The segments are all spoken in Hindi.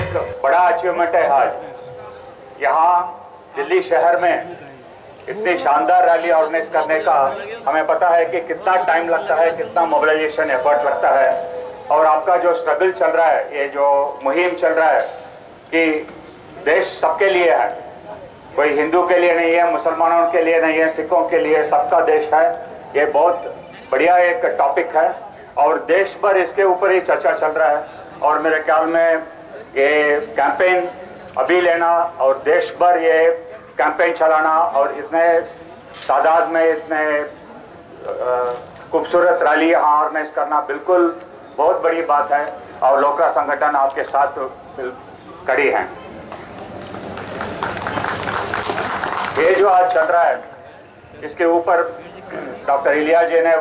एक बड़ा अचीवमेंट है आज। यहाँ दिल्ली शहर में इतनी शानदार रैली ऑर्गेनाइज करने का हमें पता है कि कितना टाइम लगता है, कितना मोबिलाइजेशन एफर्ट लगता है। और आपका जो स्ट्रगल चल रहा है, ये जो मुहिम चल रहा है कि देश सबके लिए है। कोई हिंदू के लिए नहीं है, मुसलमानों के लिए नहीं है, सिखों के लिए सबका देश है। ये बहुत बढ़िया एक टॉपिक है। और देश भर इसके ऊपर ही चर्चा चल रहा है। और मेरे ख्याल में ये कैंपेन अभी लेना और देश भर ये कैंपेन चलाना और इतने तादाद में इतने खूबसूरत रैली यहाँ ऑर्गेनाइज करना बिल्कुल बहुत बड़ी बात है और लोकरा संगठन आपके साथ खड़ी हैं। ये जो आज चल रहा है, इसके ऊपर डॉक्टर इलिया जी ने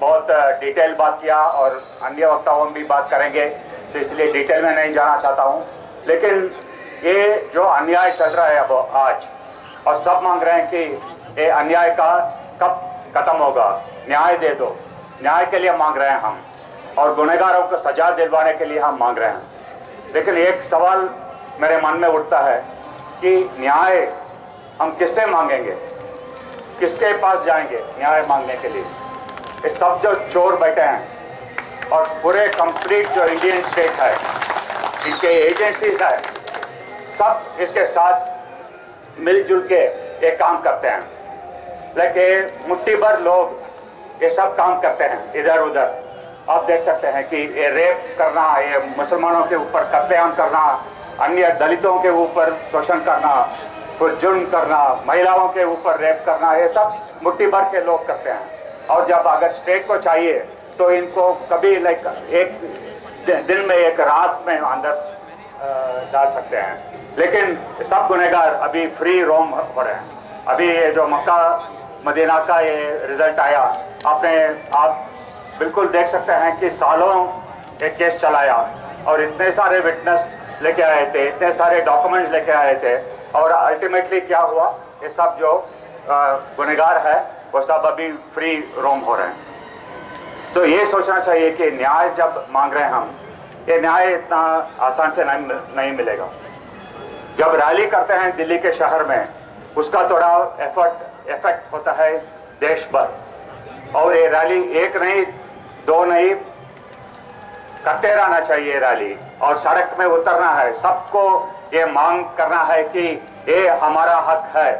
बहुत डिटेल बात किया और अन्य वक्ताओं में भी बात करेंगे। तो इसलिए डिटेल में नहीं जाना चाहता हूँ। लेकिन ये जो अन्याय चल रहा है अब आज, और सब मांग रहे हैं कि ये अन्याय का कब खत्म होगा? न्याय दे दो। न्याय के लिए मांग रहे हैं हम, और गुनहगारों को सजा दिलवाने के लिए हम मांग रहे हैं। लेकिन एक सवाल मेरे मन में उठता है कि न्याय हम किससे मांगेंगे? किसके पास जाएँगे न्याय मांगने के लिए? ये सब जो चोर बैठे हैं और पूरे कंप्लीट जो इंडियन स्टेट है इनके एजेंसीज है, सब इसके साथ मिलजुल के ये काम करते हैं। लेकिन मुट्ठी भर लोग ये सब काम करते हैं, इधर उधर। आप देख सकते हैं कि ये रेप करना, ये मुसलमानों के ऊपर कत्लेआम करना, अन्य दलितों के ऊपर शोषण करना, फिर जुर्म करना, महिलाओं के ऊपर रेप करना, ये सब मुट्ठी भर के लोग करते हैं। और जब अगर स्टेट को चाहिए तो इनको कभी लाइक एक दिन में, एक रात में अंदर डाल सकते हैं। लेकिन सब गुनहगार अभी फ्री रोम हो रहे हैं। अभी ये जो मक्का, मदीना का ये रिज़ल्ट आया, आपने, आप बिल्कुल देख सकते हैं कि सालों एक केस चलाया और इतने सारे विटनेस लेके आए थे, इतने सारे डॉक्यूमेंट्स लेके आए थे और अल्टीमेटली क्या हुआ? ये सब जो गुनहगार है, वो सब अभी फ्री रोम हो रहे हैं। तो ये सोचना चाहिए कि न्याय जब मांग रहे हैं हम, ये न्याय इतना आसान से नहीं मिलेगा। जब रैली करते हैं दिल्ली के शहर में, उसका थोड़ा एफर्ट इफ़ेक्ट होता है देश भर और ये रैली एक नहीं, दो नहीं, करते रहना चाहिए रैली। और सड़क में उतरना है, सबको ये मांग करना है कि ये हमारा हक है।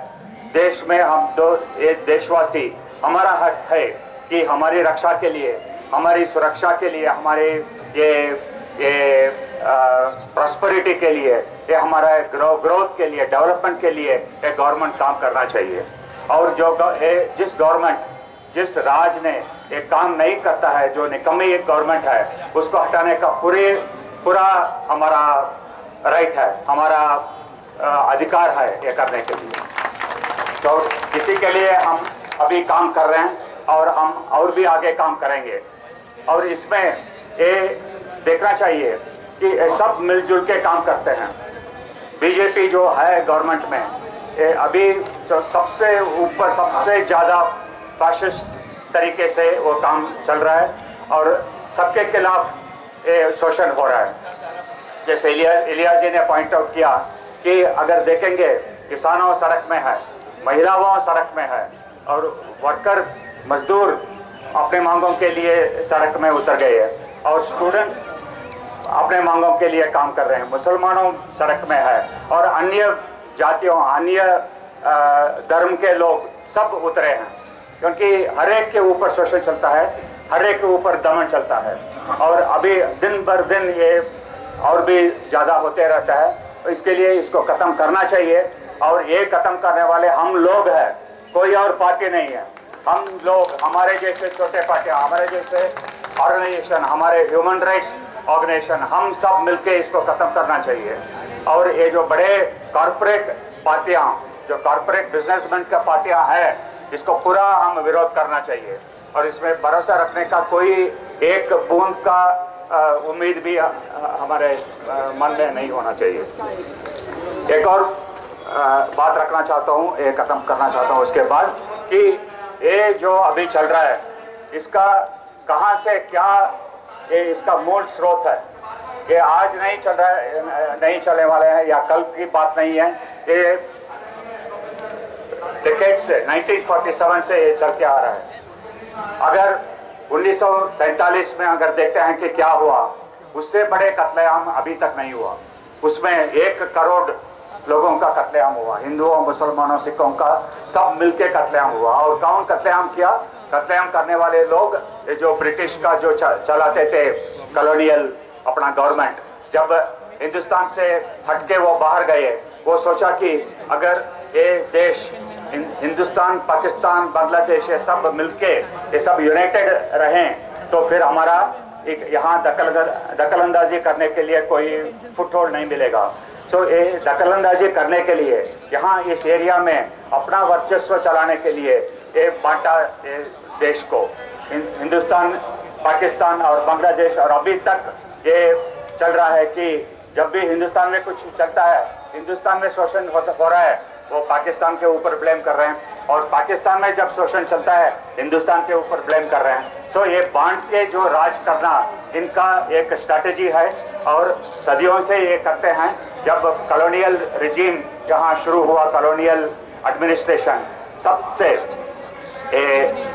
देश में हम दो, ये देशवासी, हमारा हक है। कि हमारी रक्षा के लिए, हमारी सुरक्षा के लिए, हमारे ये ये प्रॉस्परिटी के लिए, ये हमारा ग्रो ग्रोथ के लिए डेवलपमेंट के लिए ये गवर्नमेंट काम करना चाहिए। और जो ये जिस गवर्नमेंट जिस राज ने ये काम नहीं करता है, जो निकम्मी एक गवर्नमेंट है, उसको हटाने का पूरे, पूरा हमारा राइट है, हमारा अधिकार है ये करने के लिए। तो इसी के लिए हम अभी काम कर रहे हैं। और हम और भी आगे काम करेंगे। और इसमें ये देखना चाहिए कि सब मिलजुल के काम करते हैं। बीजेपी जो है गवर्नमेंट में, ये अभी सबसे ऊपर सबसे ज़्यादा फाशिस्ट तरीके से वो काम चल रहा है और सबके खिलाफ ये शोषण हो रहा है। जैसे इलिया इलिया जी ने पॉइंट आउट किया कि अगर देखेंगे, किसानों सड़क में है, महिलाओं सड़क में है और वर्कर मजदूर अपने मांगों के लिए सड़क में उतर गए हैं और स्टूडेंट्स अपने मांगों के लिए काम कर रहे हैं। मुसलमानों सड़क में है और अन्य जातियों, अन्य धर्म के लोग सब उतरे हैं क्योंकि हर एक के ऊपर शोषण चलता है, हर एक के ऊपर दमन चलता है और अभी दिन भर दिन ये और भी ज़्यादा होते रहता है। इसके लिए इसको ख़त्म करना चाहिए और ये ख़त्म करने वाले हम लोग हैं, कोई और पार्टी नहीं है। हम लोग हमारे जैसे छोटे पार्टियाँ हमारे जैसे ऑर्गेनाइजेशन हमारे ह्यूमन राइट्स ऑर्गेनाइजेशन हम सब मिलके इसको ख़त्म करना चाहिए। और ये जो बड़े कॉरपोरेट पार्टियाँ जो कॉरपोरेट बिजनेसमैन का पार्टियाँ हैं, इसको पूरा हम विरोध करना चाहिए। और इसमें भरोसा रखने का कोई एक बूंद का उम्मीद भी हमारे मन में नहीं होना चाहिए। एक और बात रखना चाहता हूँ, ये ख़त्म करना चाहता हूँ उसके बाद कि ये जो अभी चल रहा है, इसका कहाँ से क्या, ये इसका मूल स्रोत है? ये आज नहीं चल रहा है, नहीं चलने वाले हैं या कल की बात नहीं है। ये डिकेट से 1947 से ये चल के आ रहा है। अगर उन्नीस में अगर देखते हैं कि क्या हुआ, उससे बड़े कत्लेआम अभी तक नहीं हुआ। उसमें एक करोड़ लोगों का कत्लेआम हुआ। हिंदुओं, मुसलमानों, सिखों का सब मिलके कत्लेआम हुआ। और कौन कत्लेआम किया? कत्लेआम करने वाले लोग, ये जो ब्रिटिश का जो चलाते थे कॉलोनियल अपना गवर्नमेंट जब हिंदुस्तान से हटके वो बाहर गए, वो सोचा कि अगर ये देश हिंदुस्तान, पाकिस्तान, बांग्लादेश, ये सब मिलके, ये सब यूनाइटेड रहें तो फिर हमारा एक यहाँ दखल दखल अंदाजी करने के लिए कोई फुटहोल्ड नहीं मिलेगा। तो ये दखल अंदाजी करने के लिए, यहाँ इस एरिया में अपना वर्चस्व चलाने के लिए ये बांटा देश को। हिंदुस्तान, पाकिस्तान और बांग्लादेश और अभी तक ये चल रहा है कि जब भी हिंदुस्तान में कुछ चलता है, हिंदुस्तान में शोषण हो रहा है, वो पाकिस्तान के ऊपर ब्लेम कर रहे हैं। और पाकिस्तान में जब शोषण चलता है, हिंदुस्तान के ऊपर ब्लेम कर रहे हैं। तो ये बांट के जो राज करना, इनका एक स्ट्रैटेजी है और सदियों से ये करते हैं। जब कॉलोनियल रिजीम जहाँ शुरू हुआ कॉलोनियल एडमिनिस्ट्रेशन सबसे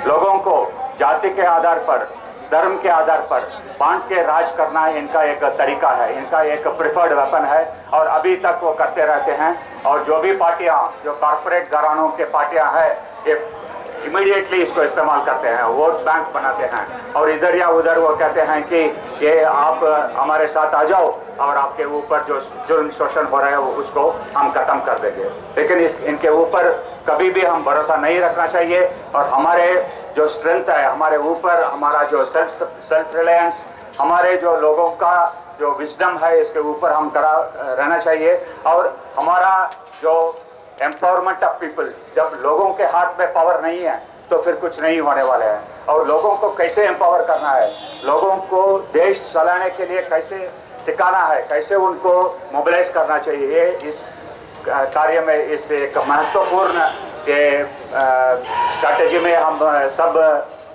लोगों को जाति के आधार पर धर्म के आधार पर बांट के राज करना इनका एक तरीका है, इनका एक प्रिफर्ड वेपन है और अभी तक वो करते रहते हैं और जो भी पार्टियाँ, जो कॉरपोरेट घरानों के पार्टियाँ हैं, ये इमीडिएटली इसको इस्तेमाल करते हैं वोट बैंक बनाते हैं और इधर या उधर वो कहते हैं कि ये आप, हमारे साथ आ जाओ और आपके ऊपर जो जुर्म शोषण हो रहा है वो उसको हम खत्म कर देंगे। लेकिन इस, इनके ऊपर कभी भी हम भरोसा नहीं रखना चाहिए और हमारे जो स्ट्रेंथ है, हमारे ऊपर, हमारा जो सेल्फ सेल्फ रिलायंस हमारे जो लोगों का जो विजडम है, इसके ऊपर हम करा रहना चाहिए। और हमारा जो एम्पावरमेंट ऑफ़ पीपल जब लोगों के हाथ में पावर नहीं है तो फिर कुछ नहीं होने वाले हैं। और लोगों को कैसे एम्पावर करना है? लोगों को देश चलाने के लिए कैसे सिखाना है? कैसे उनको मोबिलाइज करना चाहिए? ये इस कार्य में इस एक महत्वपूर्ण स्ट्रैटेजी में हम सब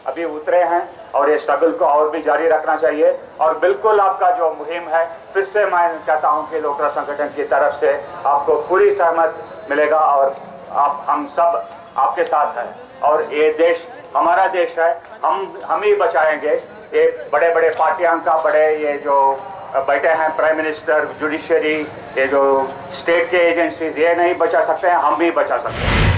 अभी उतरे हैं और ये स्ट्रगल को और भी जारी रखना चाहिए। और बिल्कुल आपका जो मुहिम है, फिर से मैं कहता हूँ कि लोकरा संगठन की तरफ़ से आपको पूरी सहमत मिलेगा और आप, हम सब आपके साथ हैं। और ये देश, हमारा देश है, हम हम ही बचाएँगे। ये बड़े बड़े पार्टियाँ का, बड़े ये जो बैठे हैं प्राइम मिनिस्टर जुडिशरी ये जो स्टेट के एजेंसीज ये नहीं बचा सकते हैं, हम भी बचा सकते हैं।